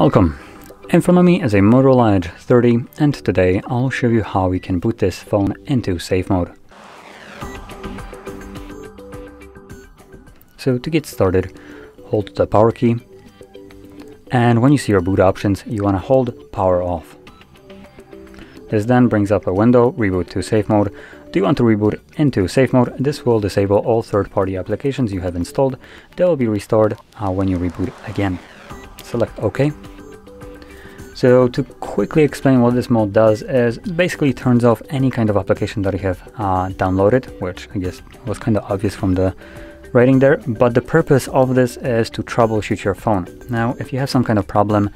Welcome! In front of me is a Motorola Edge 30 and today I'll show you how we can boot this phone into safe mode. So to get started, hold the power key and when you see your boot options you want to hold power off. This then brings up a window, reboot to safe mode. Do you want to reboot into safe mode? This will disable all third-party applications you have installed. They will be restored uh, when you reboot again. Select OK so to quickly explain what this mode does is basically turns off any kind of application that you have uh, downloaded, which I guess was kind of obvious from the writing there, but the purpose of this is to troubleshoot your phone. Now, if you have some kind of problem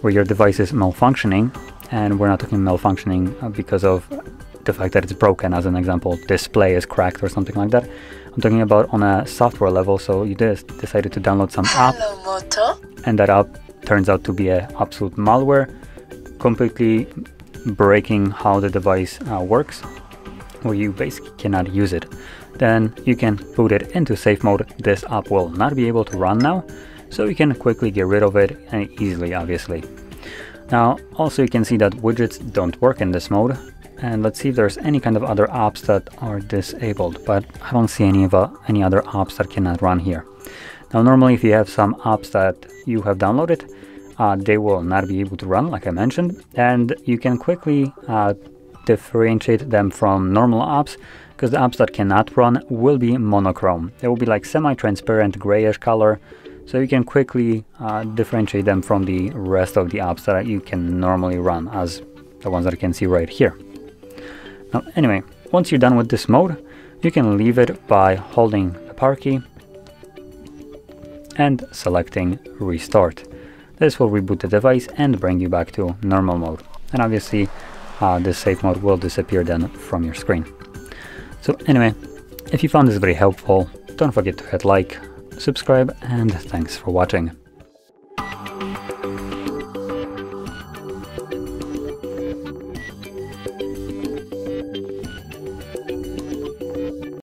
where your device is malfunctioning, and we're not talking malfunctioning uh, because of the fact that it's broken, as an example, display is cracked or something like that. I'm talking about on a software level, so you just decided to download some app, and that app turns out to be an absolute malware, completely breaking how the device uh, works, where you basically cannot use it. Then you can boot it into safe mode. This app will not be able to run now, so you can quickly get rid of it and easily, obviously. Now, also you can see that widgets don't work in this mode, and let's see if there's any kind of other apps that are disabled, but I don't see any of uh, any other apps that cannot run here. Now normally if you have some apps that you have downloaded, uh, they will not be able to run like I mentioned and you can quickly uh, differentiate them from normal apps because the apps that cannot run will be monochrome. They will be like semi-transparent grayish color so you can quickly uh, differentiate them from the rest of the apps that you can normally run as the ones that you can see right here. Now anyway, once you're done with this mode, you can leave it by holding the power key and selecting restart. This will reboot the device and bring you back to normal mode. And obviously uh, this safe mode will disappear then from your screen. So anyway, if you found this very helpful, don't forget to hit like, subscribe and thanks for watching.